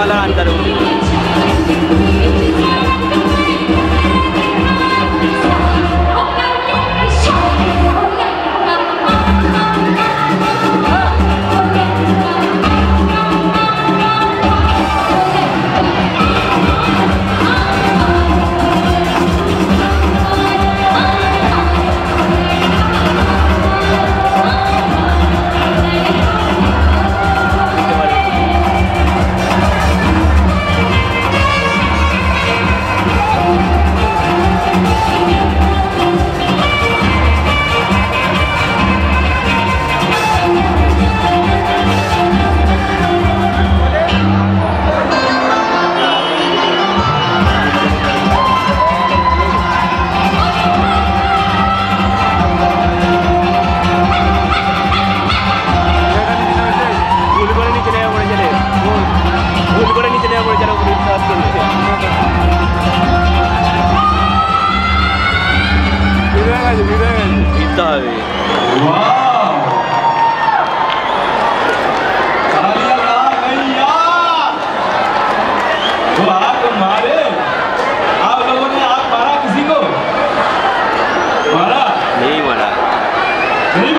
वाला अंदर हो Wow!